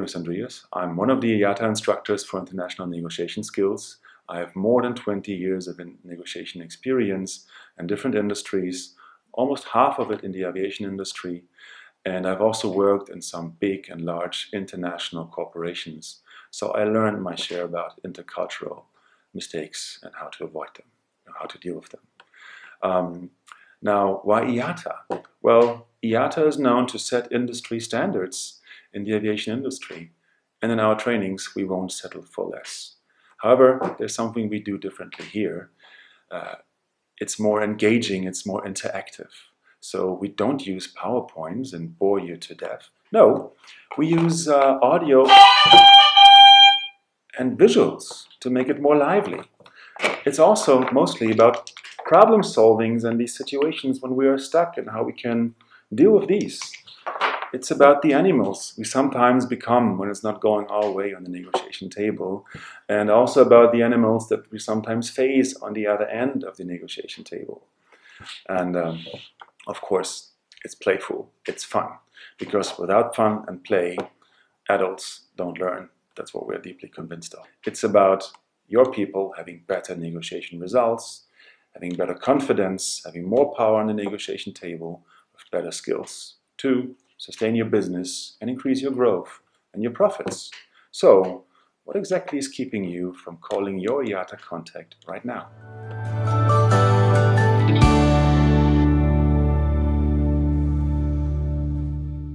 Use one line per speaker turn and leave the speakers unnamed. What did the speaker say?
name is Andreas. I'm one of the IATA instructors for international negotiation skills. I have more than 20 years of negotiation experience in different industries, almost half of it in the aviation industry. And I've also worked in some big and large international corporations. So I learned my share about intercultural mistakes and how to avoid them, how to deal with them. Um, now, why IATA? Well, IATA is known to set industry standards in the aviation industry. And in our trainings, we won't settle for less. However, there's something we do differently here. Uh, it's more engaging, it's more interactive. So we don't use PowerPoints and bore you to death. No, we use uh, audio and visuals to make it more lively. It's also mostly about problem solvings and these situations when we are stuck and how we can deal with these. It's about the animals we sometimes become when it's not going our way on the negotiation table, and also about the animals that we sometimes face on the other end of the negotiation table. And um, of course, it's playful, it's fun, because without fun and play, adults don't learn. That's what we're deeply convinced of. It's about your people having better negotiation results, having better confidence, having more power on the negotiation table with better skills. Two, sustain your business, and increase your growth and your profits. So, what exactly is keeping you from calling your IATA contact right now?